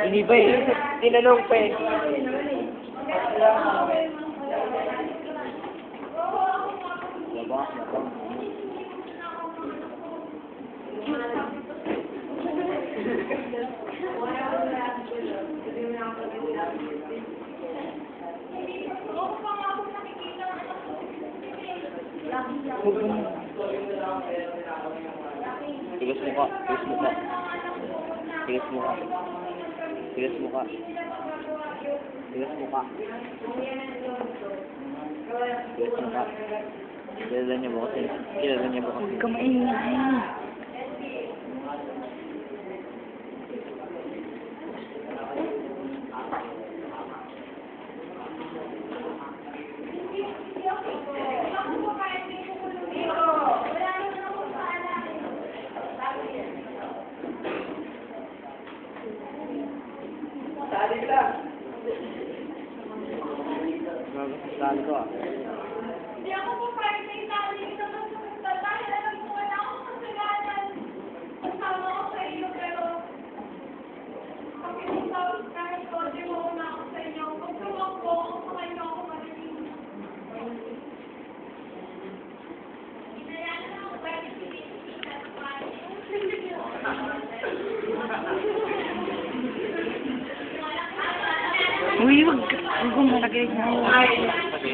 Hindi ba eh? Tinanong pa eh. Tigas mo ka, tigas mo ka. Tigas mo ka. Tigas mo ka. Tigas mo ka. Tigas mo ka. Kilala niya mo kasi. Kilala niya mo kasi. Huwag ka Sali ko ah. Hindi ako po kahit may tali ito na sumunta dahil alam ko wala akong kasalanan. Kasama ko sa iyo pero kahit mo una ako sa inyo. Kung tumakbo ako sa ako magaling. Inayaan na ako sinisita sa Uy, ka. Huwag kang malagay na. Kasi,